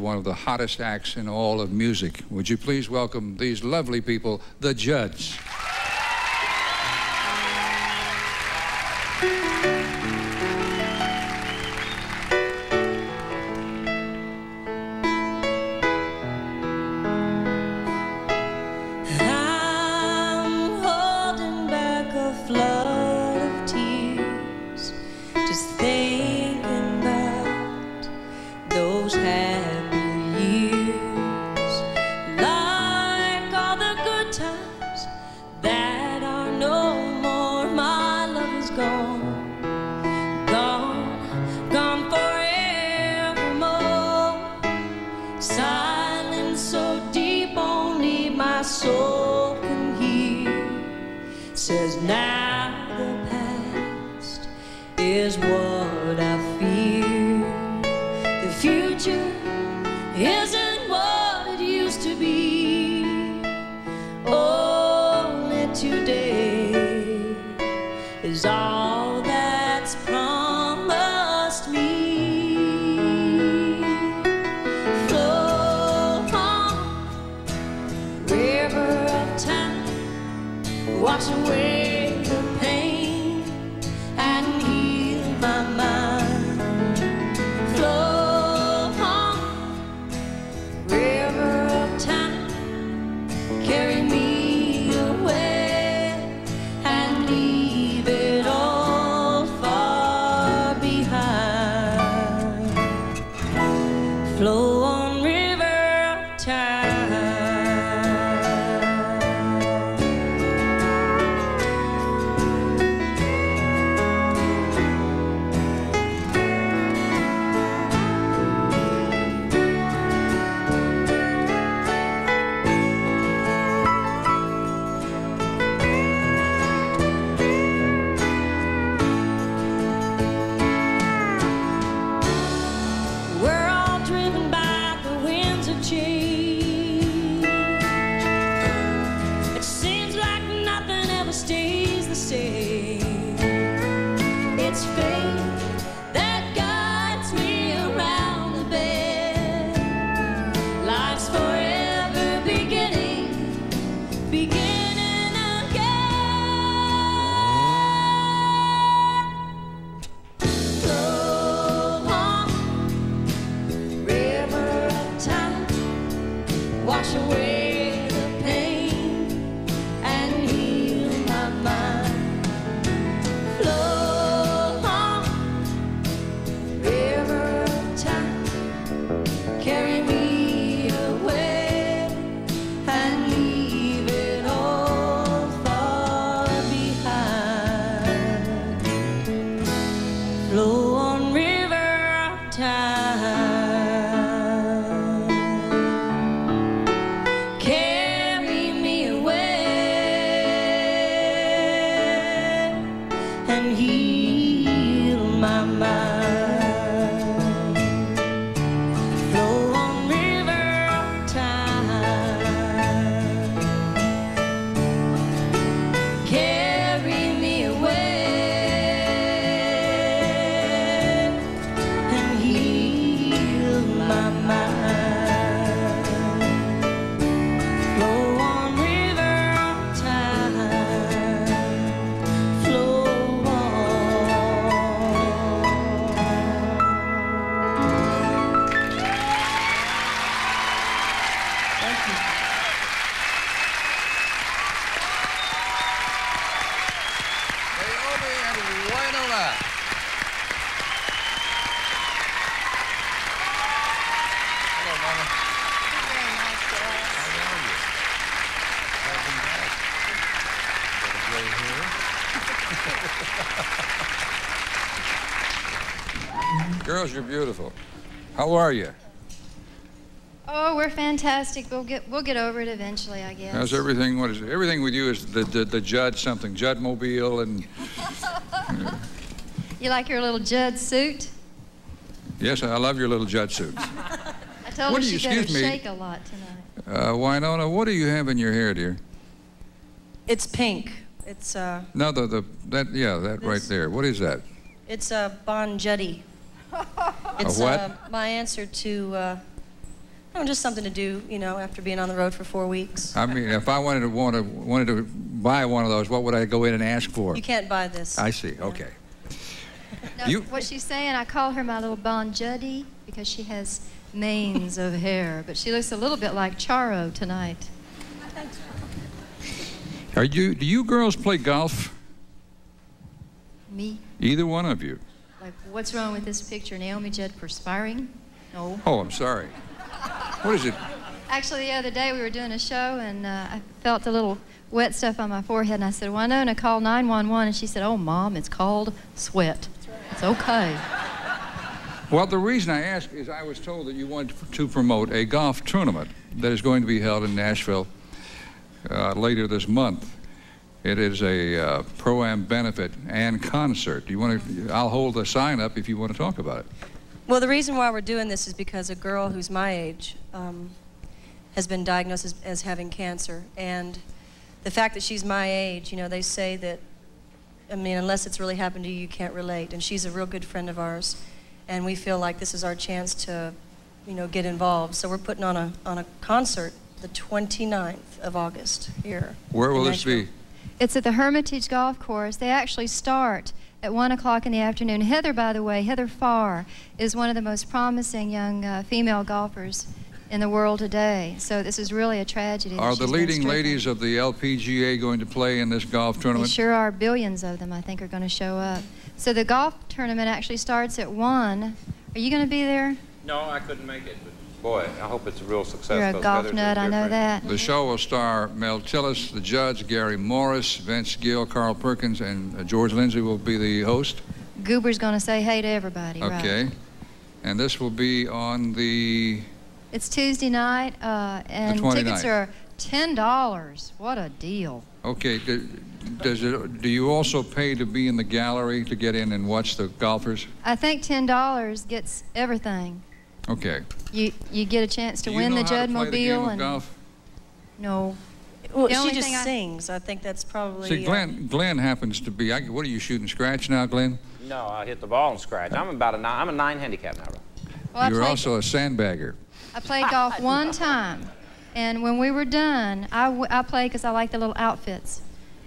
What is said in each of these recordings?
one of the hottest acts in all of music. Would you please welcome these lovely people, the Judds? Girls, you're beautiful. How are you? Oh, we're fantastic. We'll get we'll get over it eventually, I guess. How's everything? What is it? Everything with you is the the, the Judd something, Judd mobile, and. Yeah. You like your little Judd suit? Yes, I love your little Judd suit. I told what her you, she me, shake a lot tonight. Uh, Wynonna, what do you have in your hair, dear? It's pink. It's uh. No, the the that yeah that this, right there. What is that? It's a Bon Juddy. it's, a what? Uh, my answer to. Uh, oh, just something to do, you know, after being on the road for four weeks. I mean, if I wanted to want to wanted to buy one of those, what would I go in and ask for? You can't buy this. I see. Yeah. Okay. No, you, what she's saying, I call her my little Bon Juddy because she has manes of hair, but she looks a little bit like Charo tonight. Are you? Do you girls play golf? Me? Either one of you? Like, what's wrong with this picture? Naomi Judd perspiring? No. Oh, I'm sorry. What is it? Actually, the other day we were doing a show and uh, I felt a little wet stuff on my forehead and I said, Wynonna, call 911. And she said, Oh, Mom, it's called sweat. It's okay. Well, the reason I ask is I was told that you wanted to promote a golf tournament that is going to be held in Nashville uh, later this month. It is a uh, pro-am benefit and concert. Do you want to? I'll hold the sign up if you want to talk about it. Well, the reason why we're doing this is because a girl who's my age um, has been diagnosed as, as having cancer. And the fact that she's my age, you know, they say that, I mean, unless it's really happened to you, you can't relate. And she's a real good friend of ours. And we feel like this is our chance to, you know, get involved. So we're putting on a, on a concert the 29th of August here. Where will this be? It's at the Hermitage Golf Course. They actually start at 1 o'clock in the afternoon. Heather, by the way, Heather Farr, is one of the most promising young uh, female golfers in the world today. So this is really a tragedy. Are the leading ladies of the LPGA going to play in this golf tournament? They tournament? sure are. Billions of them, I think, are going to show up. So the golf tournament actually starts at 1. Are you going to be there? No, I couldn't make it, but boy, I hope it's a real success. You're a because golf Heather's nut, I know that. The show will star Mel Tillis, the Judds, Gary Morris, Vince Gill, Carl Perkins, and uh, George Lindsay will be the host. Goober's going to say hey to everybody, right? Okay. And this will be on the It's Tuesday night, uh, and 29th. tickets are $10. What a deal. Okay, do- does it, do you also pay to be in the gallery to get in and watch the golfers? I think $10 gets everything. Okay. You you get a chance to Do you win know the how to Judd play the game Mobile of and golf? no. Well, The only she just thing I- sings. I think that's probably. See, uh, Glen, Glen happens to be, I, what are you shooting, scratch now, Glen? No, I hit the ball and scratch. I'm about a nine. I'm a nine handicap now. Right? Well, I You're played, also a sandbagger. I played golf one time, and when we were done, I, w- I played because I like the little outfits.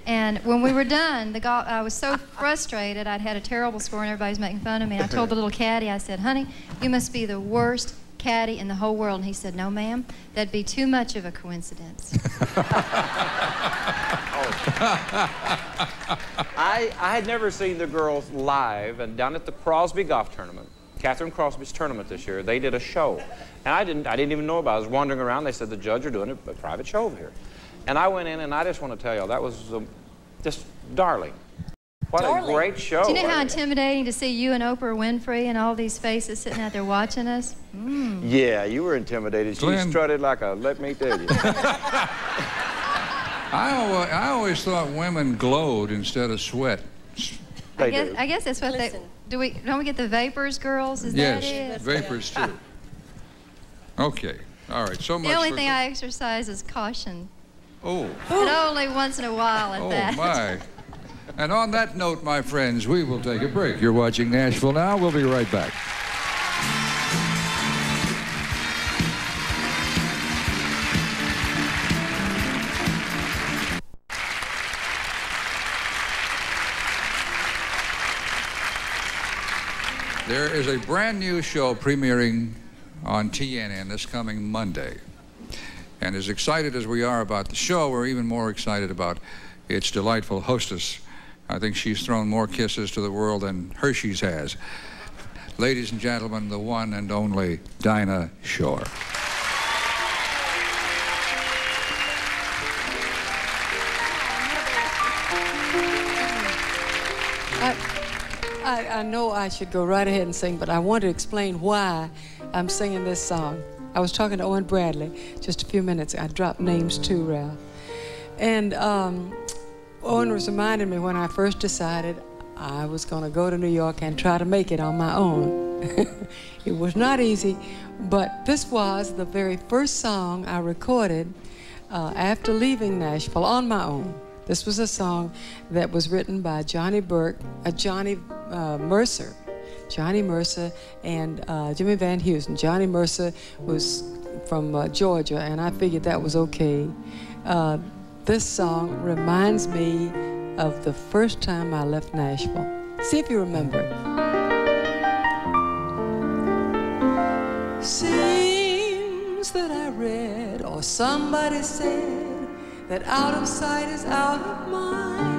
And when we were done, the golf, I was so frustrated. I'd had a terrible score, and everybody was making fun of me. And I told the little caddy, I said, "Honey, you must be the worst caddy in the whole world." And he said, "No, ma'am, that'd be too much of a coincidence." I, I had never seen the girls live, and down at the Crosby Golf Tournament, Kathryn Crosby's tournament this year, they did a show, and I didn't I didn't even know about. it. I was wandering around. They said the Judds are doing a, a private show over here, and I went in, and I just want to tell you all that was um, just darling. What a great show! Do you know how intimidating to see you and Oprah Winfrey and all these faces sitting out there watching us? Yeah, you were intimidated. She Glen- strutted like a, let me tell you. I, always, I always thought women glowed instead of sweat. They I guess, do. I guess that's what Listen. they do. We don't we get the vapors, girls? Is yes, that it? vapors too. Okay, all right, so much The only for... thing I exercise is caution, Oh, and only once in a while at oh that. my. And on that note, my friends, we will take a break. You're watching Nashville Now. We'll be right back. There is a brand new show premiering on TNN this coming Monday. And as excited as we are about the show, we're even more excited about its delightful hostess. I think she's thrown more kisses to the world than Hershey's has. Ladies and gentlemen, the one and only Dinah Shore. I, I, know I should go right ahead and sing, but I want to explain why I'm singing this song. I was talking to Owen Bradley just a few minutes. I dropped names too, Ralph. And um, Owen was reminding me when I first decided I was going to go to New York and try to make it on my own. it was not easy, but this was the very first song I recorded uh, after leaving Nashville on my own. This was a song that was written by Johnny Burke, uh, Johnny uh, Mercer, Johnny Mercer, and uh, Jimmy Van Heusen. Johnny Mercer was from uh, Georgia, and I figured that was okay. Uh, this song reminds me of the first time I left Nashville. See if you remember. Seems that I read or somebody said that out of sight is out of mind.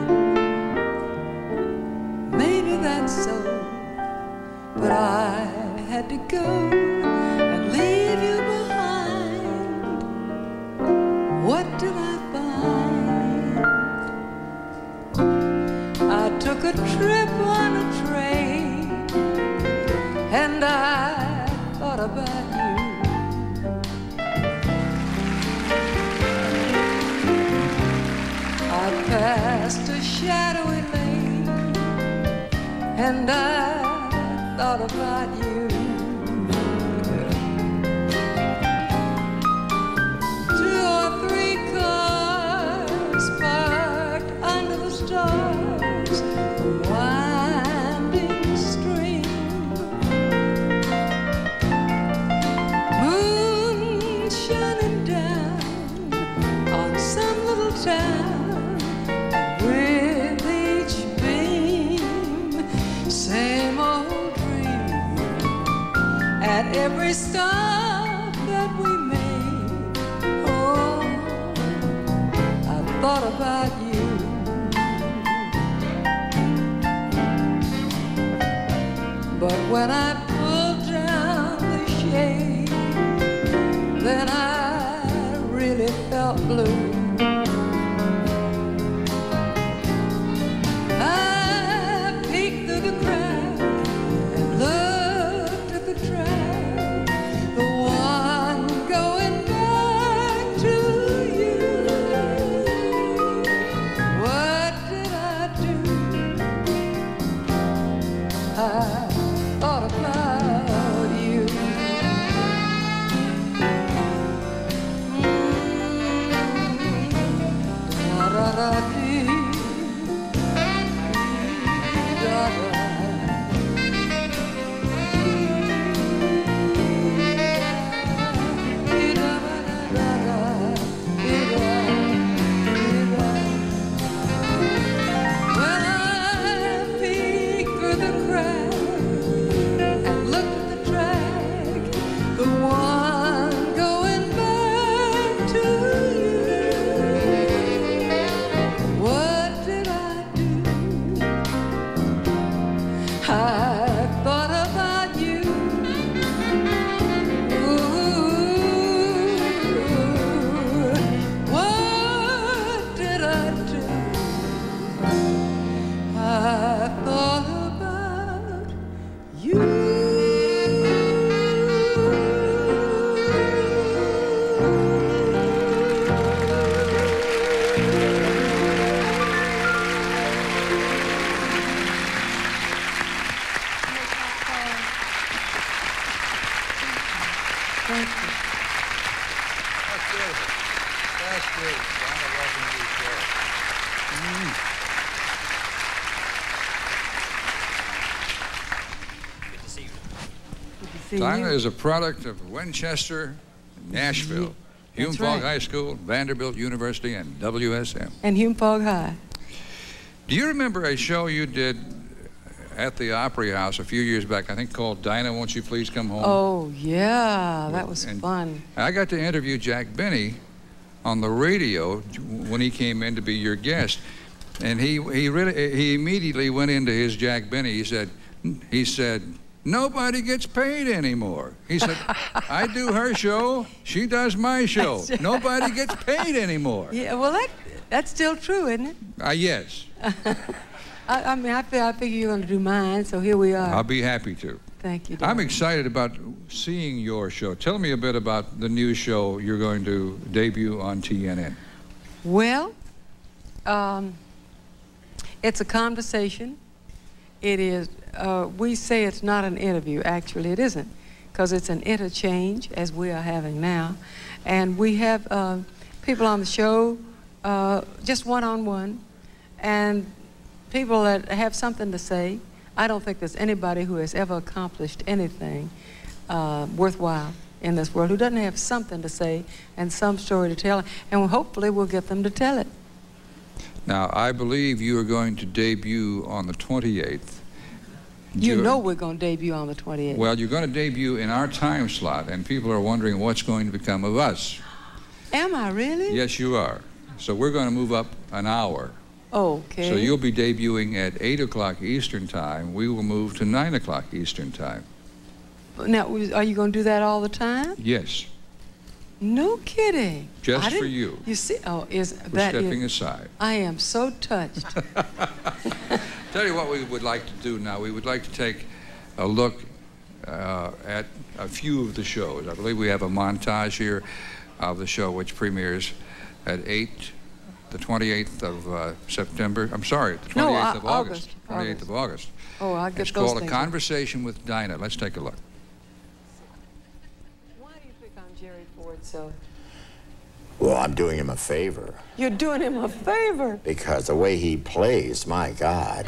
But I had to go and leave you behind. What did I find? I took a trip on a train and I thought about you. I passed a shadowy lane and I thought about you. Every that we made, oh, I thought about you. But when I pulled down the shade, then I really felt blue. To see Dinah you. is a product of Winchester, Nashville, Hume That's Fogg right. High School, Vanderbilt University, and WSM. And Hume Fogg High. Do you remember a show you did at the Opry House a few years back, I think called Dinah, Won't You Please Come Home? Oh, yeah, that was And- fun. I got to interview Jack Benny on the radio when he came in to be your guest. And he, he really he immediately went into his Jack Benny. He said he said nobody gets paid anymore. He said I do her show, she does my show. Nobody gets paid anymore. Yeah, well, that that's still true, isn't it? Uh, yes, I, I mean, I, feel, I figure you're going to do mine, so here we are. I'll be happy to. Thank you. I'm excited about seeing your show. Tell me a bit about the new show you're going to debut on TNN. Well, um, it's a conversation. It is, uh, we say it's not an interview. Actually, it isn't, because it's an interchange, as we are having now. And we have uh, people on the show, uh, just one on one, and people that have something to say. I don't think there's anybody who has ever accomplished anything uh, worthwhile in this world who doesn't have something to say and some story to tell, and hopefully we'll get them to tell it. Now, I believe you are going to debut on the 28th. You know we're going to debut on the 28th. Well, you're going to debut in our time slot, and people are wondering what's going to become of us. Am I really? Yes, you are. So we're going to move up an hour. Okay. So you'll be debuting at 8 o'clock Eastern Time. We will move to 9 o'clock Eastern Time. Now, are you going to do that all the time? Yes, No kidding. Just for you. You see, oh, is we're that stepping is, aside. I am so touched. Tell you what we would like to do now. We would like to take a look uh, at a few of the shows. I believe we have a montage here of the show which premieres at 8, the 28th of uh, September. I'm sorry, the 28th No, uh, of August. August, 28th August. of August. Oh, I'll get It's those called A. Conversation with Dinah. Let's take a look. Why do you pick on Jerry Ford so? Well, I'm doing him a favor You're doing him a favor. because the way he plays, my God,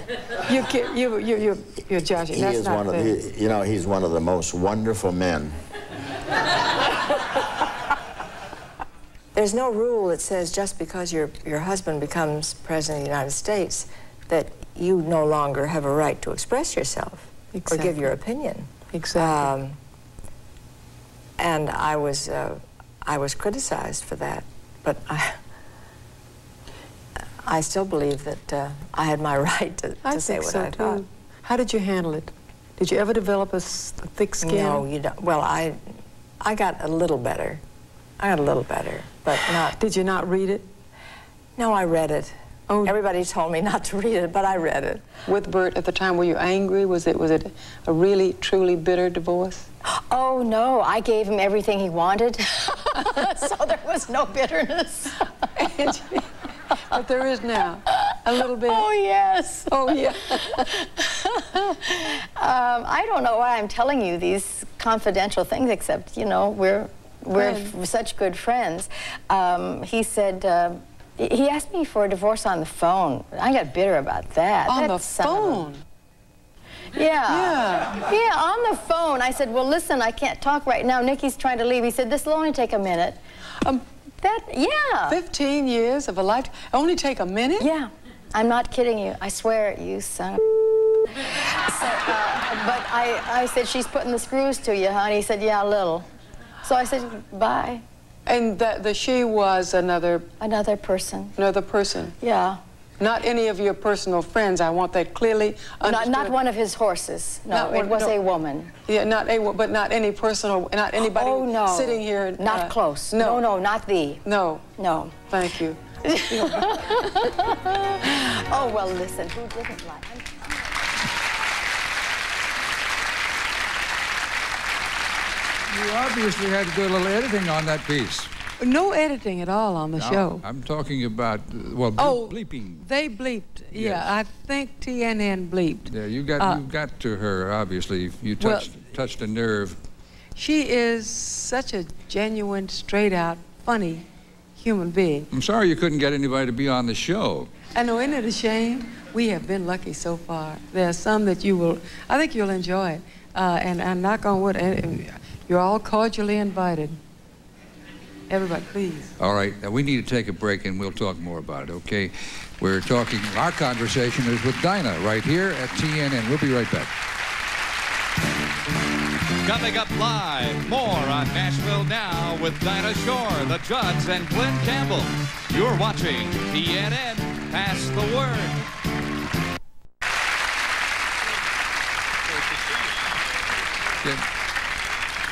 You kid, you you you you're judging. he That's is not one of fair. the, you know, he's one of the most wonderful men. There's no rule that says just because your, your husband becomes president of the United States that you no longer have a right to express yourself or give your opinion. Exactly. Um, and I was, uh, I was criticized for that, but I, I still believe that uh, I had my right to, to I say what so I too. thought. How did you handle it? Did you ever develop a thick skin? No, you don't. Well, I, I got a little better. I got a little better, but not. Did you not read it No, I read it. Oh. Everybody told me not to read it, but I read it. with Bert at the time? Were you angry? Was it was it a really truly bitter divorce? Oh, no, I gave him everything he wanted. so there was no bitterness. but there is now a little bit. Oh, yes. Oh yeah. um, I don't know why I'm telling you these confidential things, except, you know, we're, we're such good friends. Um, he said, uh, he asked me for a divorce on the phone. I got bitter about that. On the That a- phone. Yeah. Yeah. Yeah, on the phone. I said, well, listen, I can't talk right now. Nikki's trying to leave. He said, this will only take a minute. Um, That, yeah. 15 years of a life. Only take a minute. Yeah, I'm not kidding you. I swear, you son of so, uh, But I, I said, she's putting the screws to you, honey. He said, yeah, a little. So I said, bye. And the, the she was another Another person. another person. Yeah. Not any of your personal friends. I want that clearly Not, understood. not one of his horses. No, Not it was no. a woman. Yeah, not a, but not any personal, not anybody oh, no. sitting here. Not uh, close. No, no, no, not thee. no. No. Thank you. Oh, well, listen, who didn't like You obviously had to do a little editing on that piece. No editing at all on the Now, show. I'm talking about, uh, well, bleep, Oh. bleeping. They bleeped. Yeah, I think TNN bleeped. Yeah, you got Uh, you got to her. Obviously, you Well- touched touched a nerve. She is such a genuine, straight out, funny human being. I'm sorry you couldn't get anybody to be on the show. I know, isn't it a shame? We have been lucky so far. There are some that you will, I think you'll enjoy it. Uh, and, and knock on wood, and- and you're all cordially invited. Everybody, please. All right, now we need to take a break and we'll talk more about it. Okay, we're talking. Our conversation is with Dinah right here at TNN. We'll be right back. Coming up live, more on Nashville Now with Dinah Shore, the Judds, and Glen Campbell. You're watching TNN. Pass the word. Can,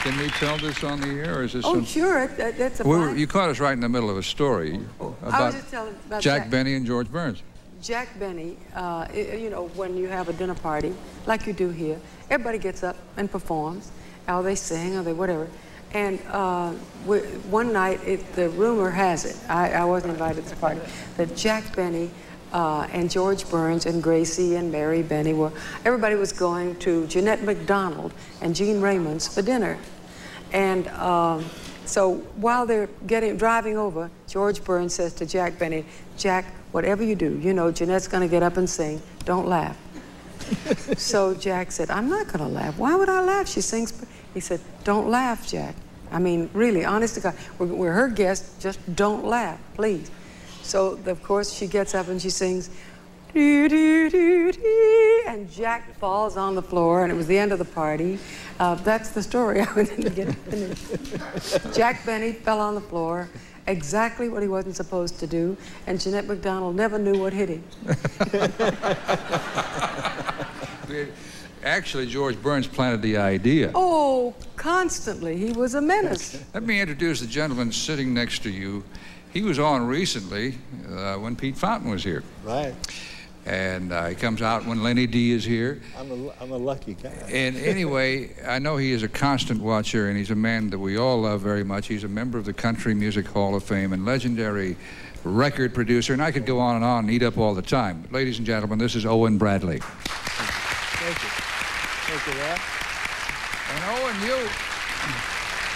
can we tell this on the air, or is this? Oh, sure. That, that's a We you caught us right in the middle of a story I about was just telling about Jack Jack. Benny and George Burns. Jack Benny, uh, you know, when you have a dinner party, like you do here, everybody gets up and performs, or they sing, or they whatever. And uh, we, one night, it, the rumor has it, I, I wasn't invited to the party, that Jack Benny uh, and George Burns and Gracie and Mary Benny were, everybody was going to Jeanette MacDonald and Gene Raymond's for dinner. And um, so while they're getting driving over, George Burns says to Jack Benny, Jack, whatever you do, you know Jeanette's going to get up and sing. Don't laugh. so Jack said, I'm not going to laugh. Why would I laugh? She sings. He said, Don't laugh, Jack. I mean, really, honest to God, we're, we're her guests. Just don't laugh, please. So of course she gets up and she sings, doo, doo, doo, and Jack falls on the floor, and it was the end of the party. Uh, that's the story. I didn't get finished. Jack Benny fell on the floor, exactly what he wasn't supposed to do, and Jeanette MacDonald never knew what hit him. Actually, George Burns planted the idea. Oh, constantly. He was a menace. Let me introduce the gentleman sitting next to you. He was on recently uh, when Pete Fountain was here. Right. And uh, he comes out when Lenny Dee is here. I'm a, I'm a lucky guy. And anyway, I know he is a constant watcher, and he's a man that we all love very much. He's a member of the Country Music Hall of Fame and legendary record producer. And I could go on and on and eat up all the time. But ladies and gentlemen, this is Owen Bradley. Thank you. Thank you, Ralph. And Owen, you,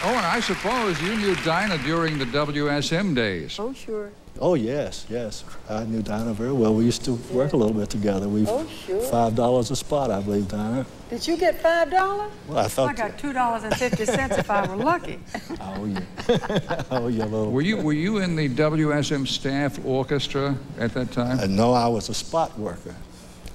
Owen, I suppose you knew Dinah during the WSM days. Oh, sure. Oh, yes, yes. I knew Dinah very well. We used to work a little bit together. We Oh, sure. Five dollars a spot, I believe, Dinah. Did you get five dollars? Well, I thought. I got two dollars and fifty cents if I were lucky. Oh, yeah. oh, yeah, little. Were you were you in the WSM staff orchestra at that time? Uh, no, I was a spot worker.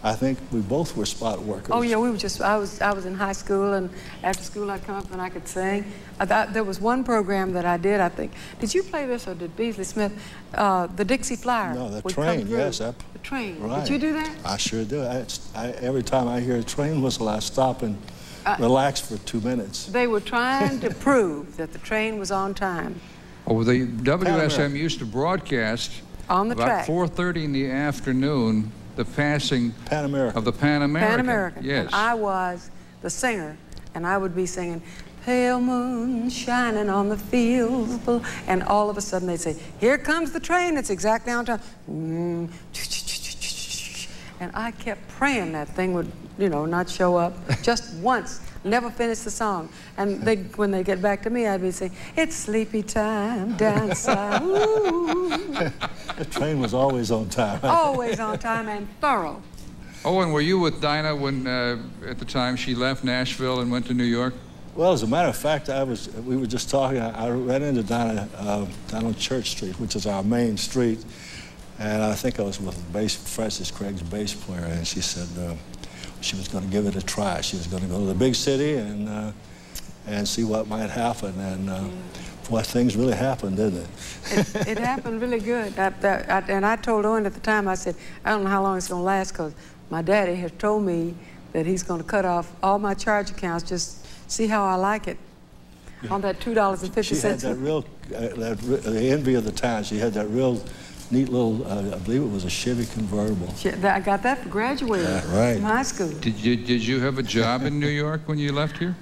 I think we both were spot workers. Oh yeah, we were just. I was. I was in high school, and after school, I'd come up and I could sing. I thought there was one program that I did. I think. Did you play this or did Beasley Smith? Uh, the Dixie Flyer. No, the train, yes. I, The train. right. Did you do that? I sure do. I, I, every time I hear a train whistle, I stop and Uh, relax for two minutes. They were trying to prove that the train was on time. Oh, the WSM used to broadcast On the about track. 4:30 in the afternoon the passing Pan American. of the Pan American. Pan American. Yes. And I was the singer, and I would be singing, Pale moon shining on the fields. And all of a sudden they'd say, Here comes the train. It's exactly on time. Mm, And I kept praying that thing would, you know, not show up just once. Never finish the song. And they, when they get back to me, I'd be saying, It's sleepy time down south. The train was always on time. Always on time and thorough. Owen, were you with Dinah when, uh, at the time she left Nashville and went to New York? Well, as a matter of fact, I was. We were just talking. I, I ran into Dinah uh, down on Church Street, which is our main street, and I think I was with bass, Francis Craig's bass player, and she said uh, she was going to give it a try. She was going to go to the big city and uh, and see what might happen, and uh, what things really happened, didn't it? it, it happened really good. I, I, and I told Owen at the time, I said, I don't know how long it's going to last because my daddy has told me that he's going to cut off all my charge accounts, just see how I like it on that $2.50. She had that real, uh, that, the envy of the time. She had that real neat little, uh, I believe it was a Chevy convertible. I got that for graduating Yeah, right. from high school. Did you, did you have a job in New York when you left here?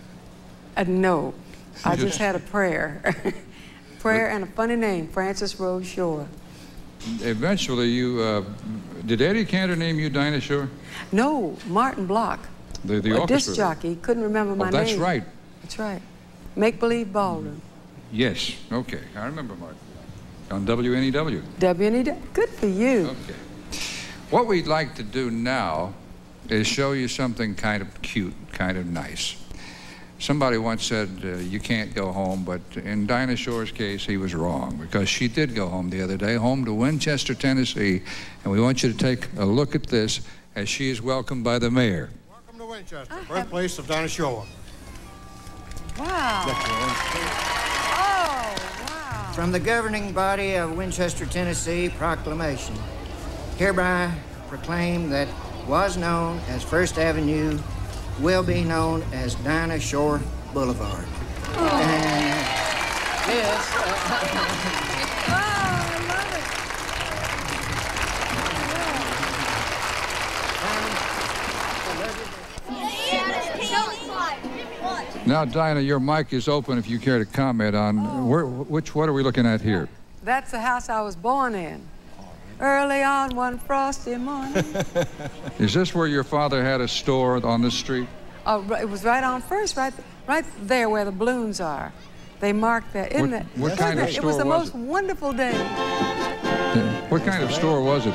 Uh, no, I just- just had a prayer. prayer and a funny name, Frances Rose Shore. Eventually, you, uh, did Eddie Cantor name you Dinah Shore? No, Martin Block, The, the a orchestra. disc jockey, couldn't remember my Oh, that's name. right. That's right. Make Believe Ballroom. Yes, okay. I remember Mark. On WNEW. WNED. Good for you. Okay. What we'd like to do now is show you something kind of cute, kind of nice. Somebody once said, uh, you can't go home, but in Dinah Shore's case, he was wrong because she did go home the other day, home to Winchester, Tennessee. And we want you to take a look at this as she is welcomed by the mayor. Welcome to Winchester, birthplace of Dinah Shore. Wow. Oh. From the governing body of Winchester, Tennessee, proclamation. Hereby proclaim that was known as First Avenue will be known as Dinah Shore Boulevard. Oh. And this, uh, Now, Dinah, your mic is open if you care to comment on where, which, what are we looking at here? That's the house I was born in. Early on one frosty morning. Is this where your father had a store on this street? oh, ri- it was right on first, right, right there where the balloons are. They marked that. Isn't What- it? what kind of it? It was the was most wonderful day. What kind of store was it?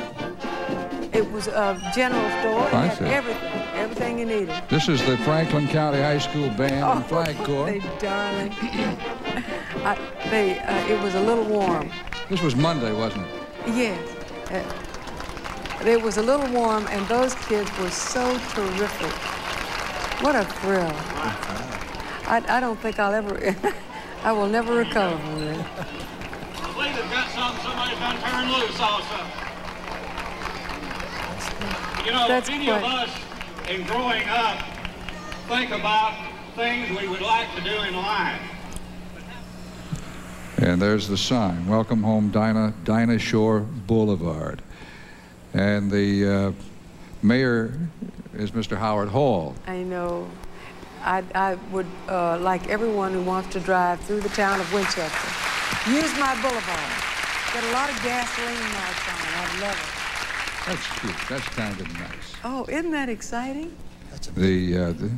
It was a general store. It I see. everything, everything you needed. This is the Franklin County High School Band and Flag Corps. they darling. I, they, uh, it was a little warm. This was Monday, wasn't it? Yes. Uh, it was a little warm, and those kids were so terrific. What a thrill. I, I don't think I'll ever, I will never recover from this. I they've got something somebody's done turned loose also. You know, That's many quite- of us in growing up think about things we would like to do in life. And there's the sign, Welcome Home Dinah, Dinah Shore Boulevard. And the uh, mayor is Mr. Howard Hall. I know. I, I would uh, like everyone who wants to drive through the town of Winchester, use my boulevard. Got a lot of gasoline marks on it. I love That's cute. That's kind of nice. Oh, isn't that exciting? The, uh, th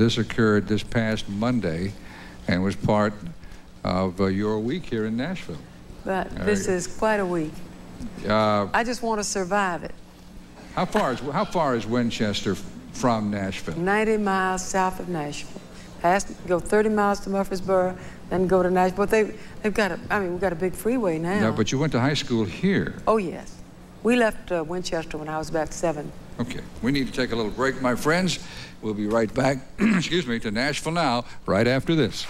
this occurred this past Monday and was part of uh, your week here in Nashville. But There this you is quite a week. Uh, I just want to survive it. how far is how far is Winchester from Nashville? 90 miles south of Nashville. Past, go 30 miles to Murfreesboro, then go to Nashville. But they, they've got a, I mean, we've got a big freeway now. No, but you went to high school here. Oh, yes. We left uh, Winchester when I was about seven. Okay, we need to take a little break, my friends. We'll be right back, excuse me, to Nashville now, right after this.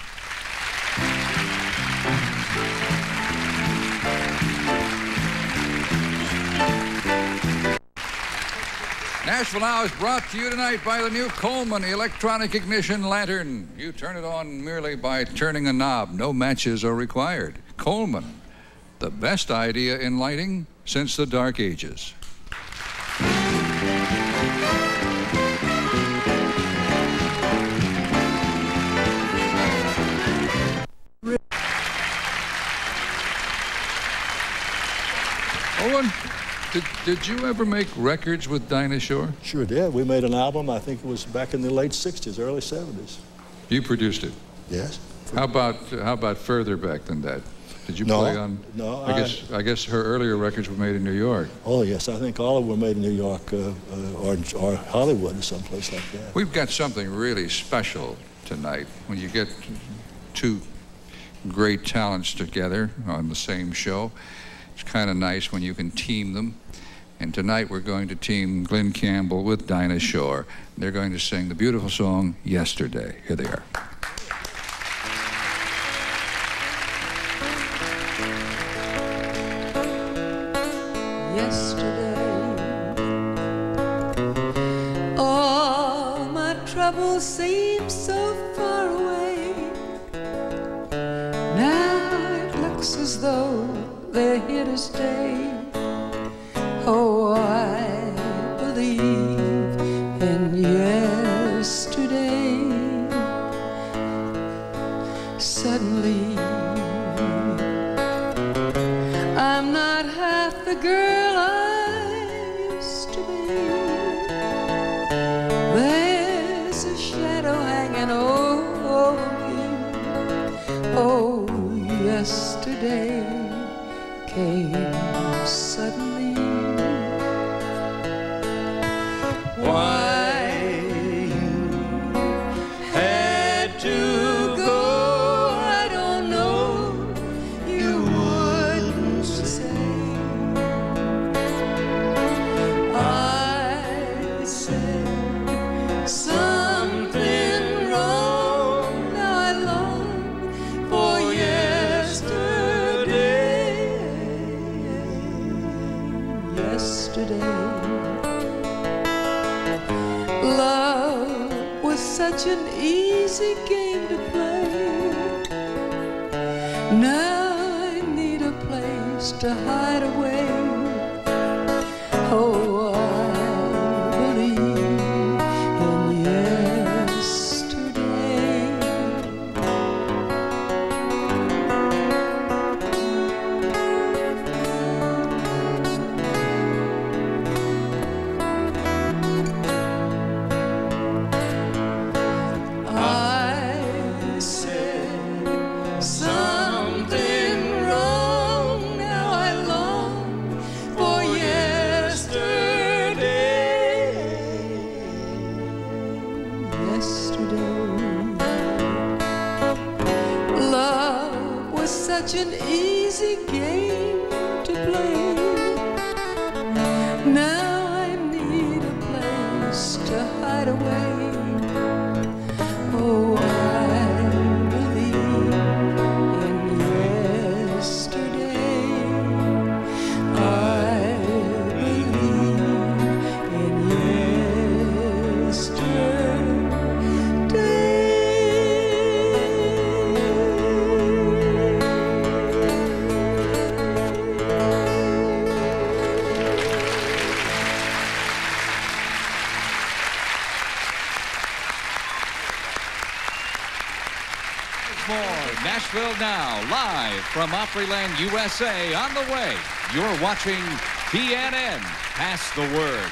Nashville Now is brought to you tonight by the new Coleman electronic ignition lantern. You turn it on merely by turning a knob. No matches are required. Coleman, the best idea in lighting since the Dark Ages. Owen, did, did you ever make records with Dinah Shore? Sure did. We made an album, I think it was back in the late 60s, early 70s. You produced it. Yes. How about how about further back than that? Did you No, play on? no, I I- guess I guess her earlier records were made in New York. Oh, yes, I think all of them were made in New York uh, uh, or, or Hollywood or someplace like that. We've got something really special tonight when you get two great talents together on the same show. It's kind of nice when you can team them. And tonight we're going to team Glen Campbell with Dinah Shore. They're going to sing the beautiful song Yesterday. Here they are. My troubles seem so far away. Now it looks as though they're here to stay. To hide away. Oh, oh. From Opryland, USA, on the way. You're watching TNN. Pass the word.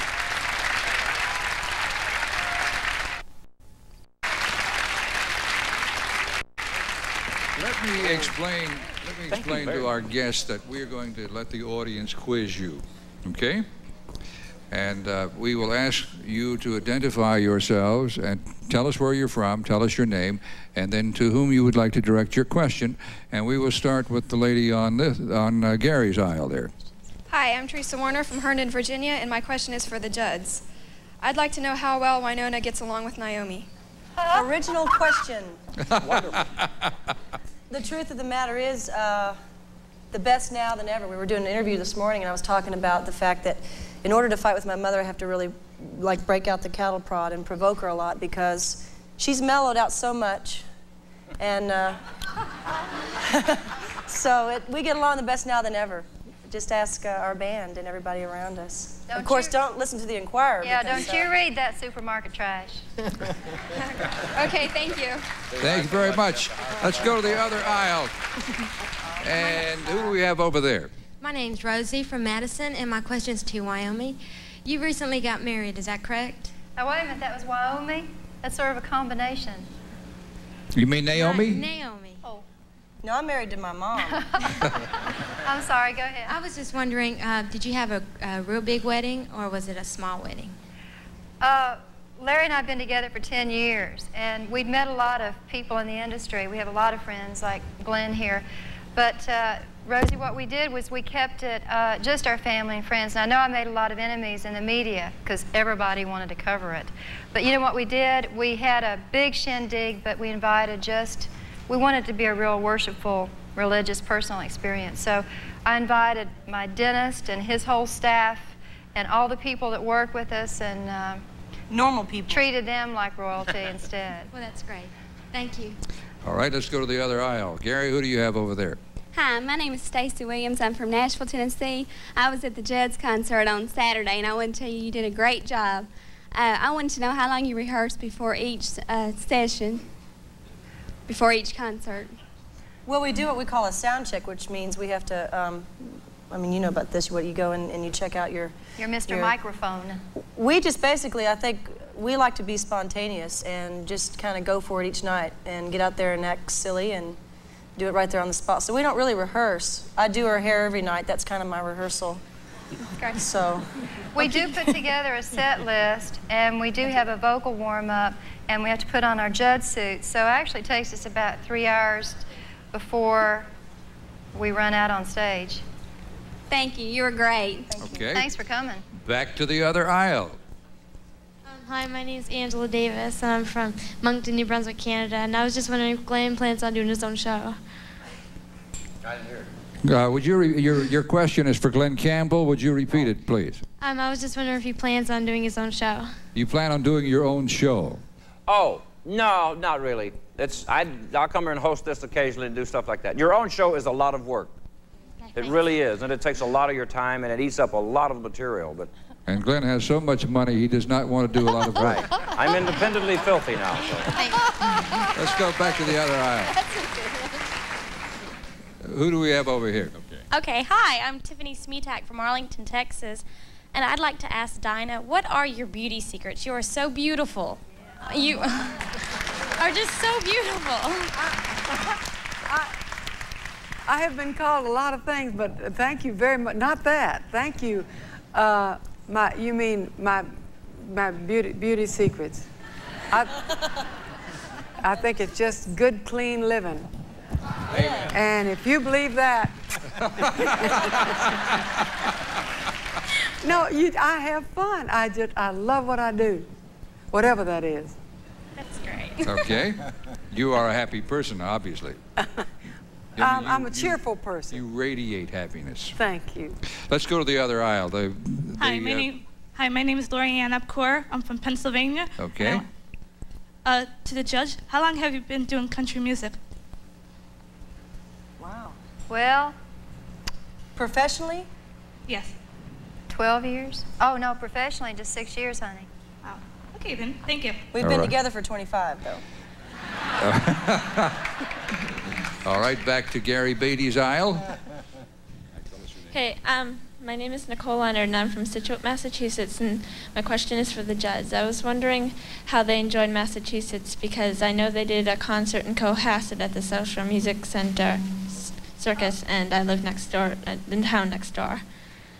Let me explain. Let me explain to our guests that we're going to let the audience quiz you. Okay? And uh, we will ask you to identify yourselves and tell us where you're from, tell us your name, and then to whom you would like to direct your question. And we will start with the lady on this, on uh, Gary's aisle there. Hi, I'm Teresa Warner from Herndon, Virginia, and my question is for the Judds. I'd like to know how well Wynonna gets along with Naomi. Original question. Wonderful. the truth of the matter is, uh, the best now than ever. We were doing an interview this morning, and I was talking about the fact that in order to fight with my mother, I have to really like break out the cattle prod and provoke her a lot because she's mellowed out so much, and uh, so it, we get along the best now than ever. Just ask uh, our band and everybody around us. Don't of course, you- don't listen to the Inquirer. Yeah, because, don't you uh, read that supermarket trash. Okay, thank you. Thank you very much. Let's go to the other aisle. And who do we have over there? My name's Rosie from Madison, and my question's to Wyoming. You recently got married, is that correct? Now, wait a minute, that was Wyoming? That's sort of a combination. You mean Naomi? Naomi. Oh. No, I'm married to my mom. I'm sorry, go ahead. I was just wondering, uh, did you have a, a real big wedding, or was it a small wedding? Uh, Larry and I have been together for 10 years, and we've met a lot of people in the industry. We have a lot of friends, like Glen here. But, uh, Rosie, what we did was we kept it uh, just our family and friends. And I know I made a lot of enemies in the media because everybody wanted to cover it. But you know what we did? We had a big shindig, but we invited just, we wanted it to be a real worshipful, religious, personal experience. So I invited my dentist and his whole staff and all the people that work with us and uh, normal people treated them like royalty instead. Well, that's great. Thank you. All right, let's go to the other aisle. Gary, who do you have over there? Hi, my name is Stacy Williams. I'm from Nashville, Tennessee. I was at the Judd's concert on Saturday, and I want to tell you you did a great job. Uh, I wanted to know how long you rehearsed before each uh, session, before each concert. Well, we do what we call a sound check, which means we have to, um, I mean, you know about this, what you go and, and you check out your... You're Mr. your- Microphone. We just basically, I think, we like to be spontaneous and just kind of go for it each night and get out there and act silly and do it right there on the spot. So we don't really rehearse. I do her hair every night. That's kind of my rehearsal. Okay. So... We do put together a set list, and we do have a vocal warm-up, and we have to put on our Judd suits. So it actually takes us about three hours before we run out on stage. Thank you. You were great. Okay. Thanks for coming. Back to the other aisle. Hi, my name is Angela Davis, and I'm from Moncton, New Brunswick, Canada. And I was just wondering if Glen plans on doing his own show. Uh, would you re- your your question is for Glen Campbell? Would you repeat it, please? Um, I was just wondering if he plans on doing his own show. You plan on doing your own show? Oh, no, not really. It's, I, I'll come here and host this occasionally and do stuff like that. Your own show is a lot of work. It really is, and it takes a lot of your time, and it eats up a lot of the material, but And Glen has so much money, he does not want to do a lot of work. Right. I'm independently filthy now, so. Let's go back to the other aisle. Who do we have over here? Okay, Okay. hi, I'm Tiffany Smetak from Arlington, Texas, and I'd like to ask Dinah, what are your beauty secrets? You are so beautiful. You are just so beautiful. I have been called a lot of things, but thank you very much. Not that. Thank you. Uh, my, you mean my, my beauty, beauty secrets? I, I think it's just good, clean living. And if you believe that, no, you, I have fun. I just, I love what I do, whatever that is. That's great. Okay. You are a happy person, obviously. You- I'm, you- I'm a you- cheerful person. You radiate happiness. Thank you. Let's go to the other aisle. The, Hi, my uh, name. Hi, my name is Lorianne Upcore. I'm from Pennsylvania. Okay. Uh, to the Judds, how long have you been doing country music? Wow. Well, Professionally? Yes. 12 years? Oh, no, professionally, just six years, honey. Wow. Okay, then. Thank you. We've All been right. together for 25, though. All right, back to Gary Beatty's aisle. Hey, um, my name is Nicole Leonard, and I'm from Scituate, Massachusetts. And my question is for the Judds. I was wondering how they enjoyed Massachusetts because I know they did a concert in Cohasset at the South Shore Music Center s- Circus, and I live next door, uh, in town next door.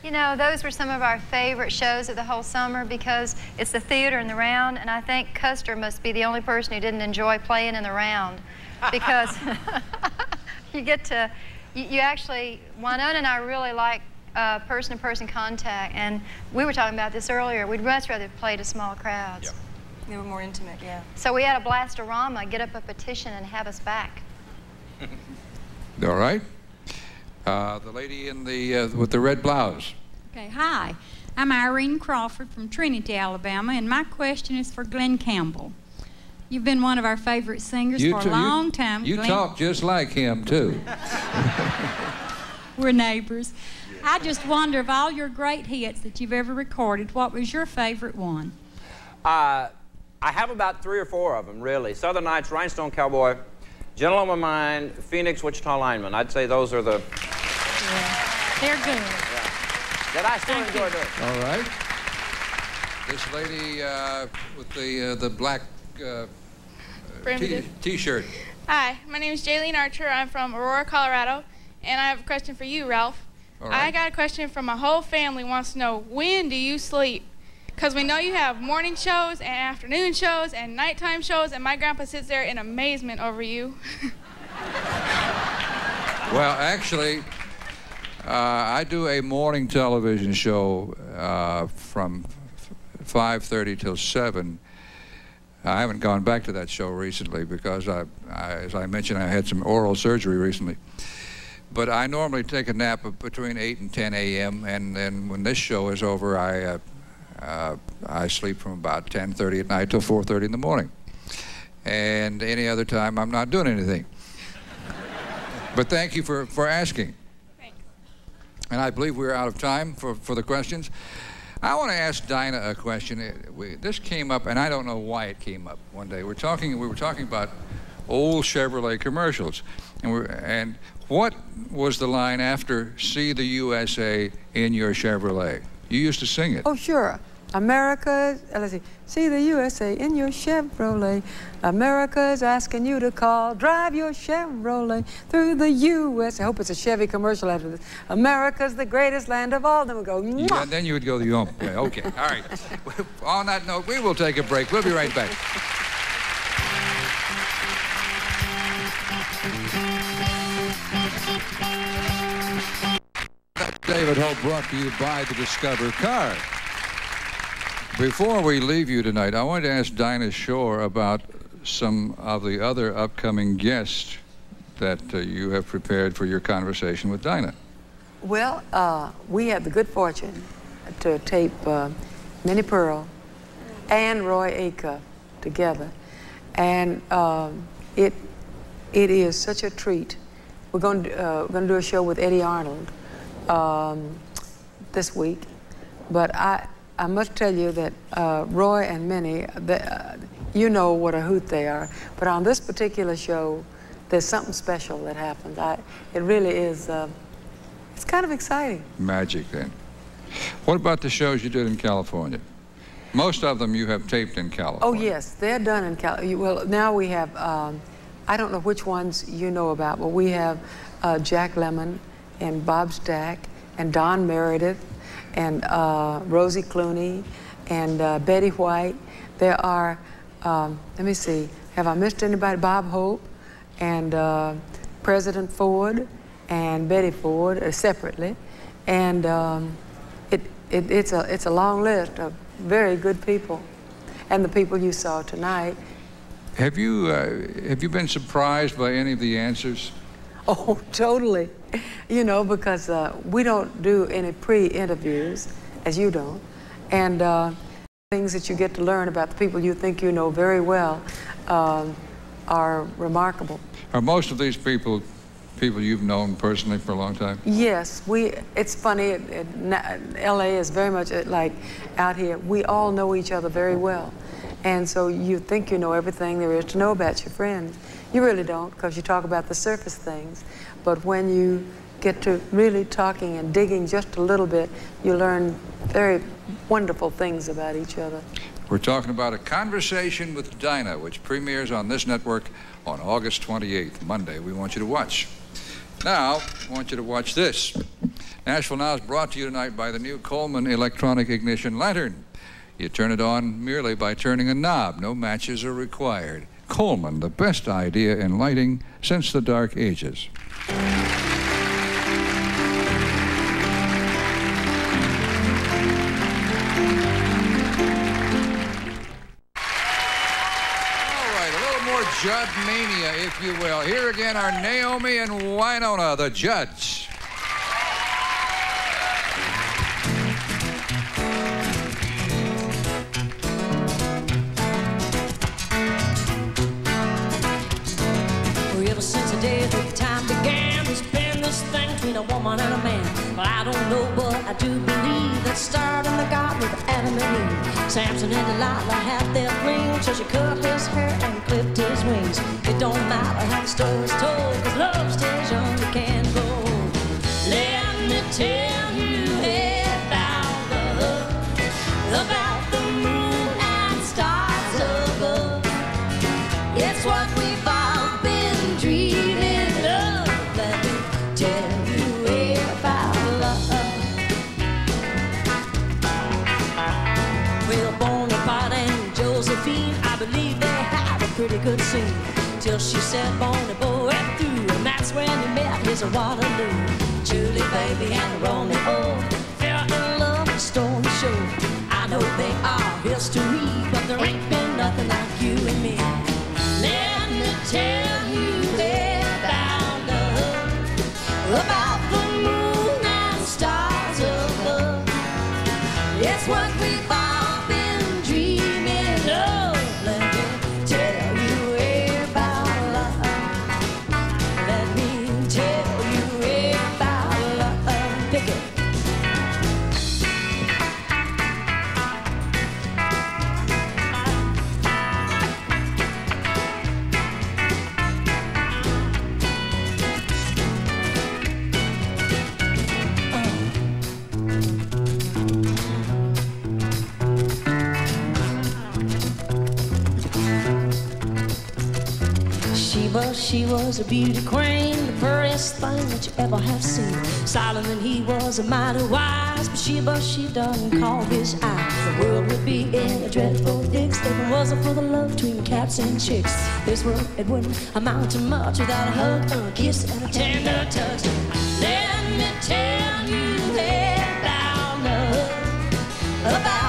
You know, those were some of our favorite shows of the whole summer because it's the theater in the round, and I think Custer must be the only person who didn't enjoy playing in the round because you get to, you, you actually, Wynonna and I really like uh, person-to-person contact, and we were talking about this earlier. We'd much rather play to small crowds. They were more intimate, yeah. So we had a blastorama, get up a petition and have us back. All right. Uh, the lady in the uh, with the red blouse. Okay, hi. I'm Irene Crawford from Trinity, Alabama, and my question is for Glen Campbell. You've been one of our favorite singers for too- a long time. You Glen. talk just like him too. We're neighbors. I just wonder of all your great hits that you've ever recorded, what was your favorite one? Uh, I have about three or four of them, really. Southern Nights, Rhinestone Cowboy, Gentle on My Mind, Phoenix, Wichita Lineman. I'd say those are the They're good. that I still enjoy doing. All right. This lady uh, with the uh, the black uh, t- t-shirt. Hi, my name is Jaylene Archer. I'm from Aurora, Colorado, and I have a question for you, Ralph. All I got a question from my whole family wants to know when do you sleep? Because we know you have morning shows and afternoon shows and nighttime shows, and my grandpa sits there in amazement over you. Well, actually, uh, I do a morning television show uh, from 5:30 till 7. I haven't gone back to that show recently because I, I, as I mentioned, I had some oral surgery recently. But I normally take a nap of between 8 and 10 a.m. and then when this show is over, I uh, uh, I sleep from about 10:30 at night till 4:30 in the morning. And any other time, I'm not doing anything. But thank you for, for asking. And I believe we're out of time for, for the questions. I want to ask Dinah a question. We, this came up, and I don't know why it came up one day. We're talking, we were talking about old Chevrolet commercials. And, we're, and what was the line after See the USA in your Chevrolet? You used to sing it. Oh, sure. America, uh, let's see, see the USA in your Chevrolet. America's asking you to call. Drive your Chevrolet through the US. I hope it's a Chevy commercial after this. America's the greatest land of all. Then we go, Yeah, "Mwah." and then you would go the um. Yeah, okay, all right. On that note, we will take a break. We'll be right back. David Hope brought to you by the Discover car. Before we leave you tonight, I wanted to ask Dinah Shore about some of the other upcoming guests that uh, you have prepared for your conversation with Dinah. Well, uh, we have the good fortune to tape uh, Minnie Pearl and Roy Acuff together, and um, it it is such a treat. We're going to uh, we're going to do a show with Eddy Arnold um, this week, but I I must tell you that uh, Roy and Minnie, the, uh, you know what a hoot they are, but on this particular show, there's something special that happens. I, it really is. Uh, it's kind of exciting. Magic, then. What about the shows you did in California? Most of them you have taped in California. Oh, yes, they're done in California. Well, now we have, um, I don't know which ones you know about, but we have uh, Jack Lemmon and Bob Stack and Don Meredith and uh, Rosie Clooney and uh, Betty White. There are, um, let me see, have I missed anybody? Bob Hope and uh, President Ford and Betty Ford uh, separately, and um, it, it, it's, a, it's a long list of very good people, and the people you saw tonight. Have you, uh, have you been surprised by any of the answers? Oh, totally. You know, because uh, we don't do any pre-interviews, as you don't, and uh, things that you get to learn about the people you think you know very well um, are remarkable. Are most of these people people you've known personally for a long time? Yes, we. It's funny. It, it, L.A. is very much uh, like out here. We all know each other very well, and so you think you know everything there is to know about your friends. You really don't, because you talk about the surface things. But when you get to really talking and digging just a little bit, you learn very wonderful things about each other. We're talking about a conversation with Dinah, which premieres on this network on August 28th, Monday. We want you to watch. Now, I want you to watch this. Nashville Now is brought to you tonight by the new Coleman electronic ignition lantern. You turn it on merely by turning a knob. No matches are required. Coleman, the best idea in lighting since the Dark Ages. Judd Mania, if you will. Here again are Naomi and Wynonna, the Judds. Woman and a man. I don't know, but I do believe that started in the garden with Adam and Eve. Samson and Delilah had their fling, so she cut his hair and clipped his wings. It don't matter how the story's told, cause love stays young, it can't go. Let me tell Till she said Bonaparte through, and that's when he met his Waterloo. Julie, baby, and Romeo fell in love with Stormy Show. I know they are history, but there ain't been nothing like you and me. Let me tell she was a beauty queen, the prettiest thing that you ever have seen. Solomon, he was a mighty wise, but she, but she done caught his eye. The world would be in a dreadful fix if it wasn't for the love between cats and chicks. This world, it wouldn't amount to much without a hug, a kiss, and a tender touch. Let me tell you about love, about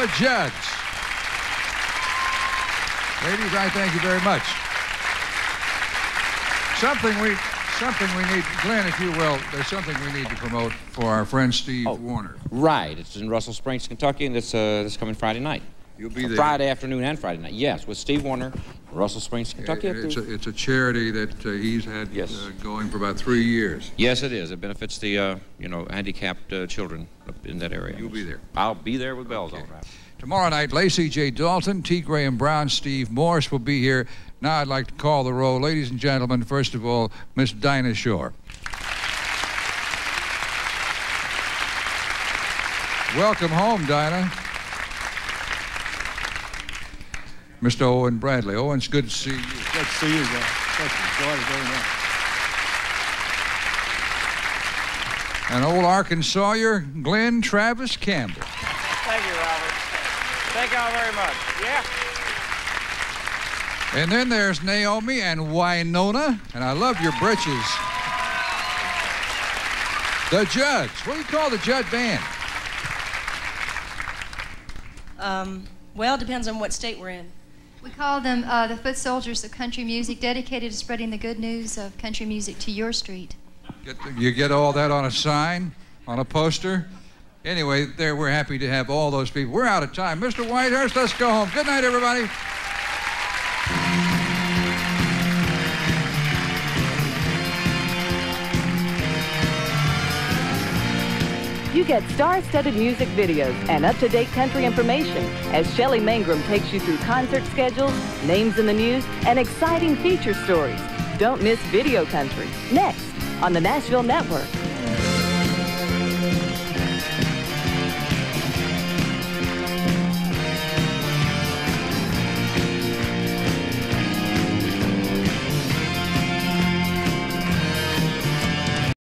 the Judds. Ladies, I thank you very much. Something we, something we need, Glen, if you will, there's something we need to promote for our friend Steve Wariner. Right. It's in Russell Springs, Kentucky, and it's uh, this coming Friday night. You'll be there. Friday afternoon and Friday night. Yes, with Steve Wariner, Russell Springs, Kentucky. It's a, it's a charity that uh, he's had Yes. uh, going for about three years. Yes, it is. It benefits the, uh, you know, handicapped uh, children up in that area. You'll be there. I'll be there with bells on. Right. Tomorrow night, Lacy J. Dalton, T. Graham Brown, Steve Morse will be here. Now I'd like to call the roll. Ladies and gentlemen, first of all, Miss Dinah Shore. Welcome home, Dinah. Mr. Owen Bradley. Owen, it's good to see you. Good to see you, guys. Thank you. Enjoyed it very much. And old Arkansasser, Glen Travis Campbell. Thank you, Robert. Thank y'all very much. Yeah. And then there's Naomi and Wynonna. And I love your britches. The Judds. What do you call the Judd band? Um, well, it depends on what state we're in. We call them uh, the Foot Soldiers of Country Music, dedicated to spreading the good news of country music to your street. Get, you get all that on a sign, on a poster. Anyway, there we're happy to have all those people. We're out of time. Mr. Whitehurst, let's go home. Good night, everybody. You get star-studded music videos and up-to-date country information as Shelley Mangrum takes you through concert schedules, names in the news, and exciting feature stories. Don't miss Video Country, next on the Nashville Network.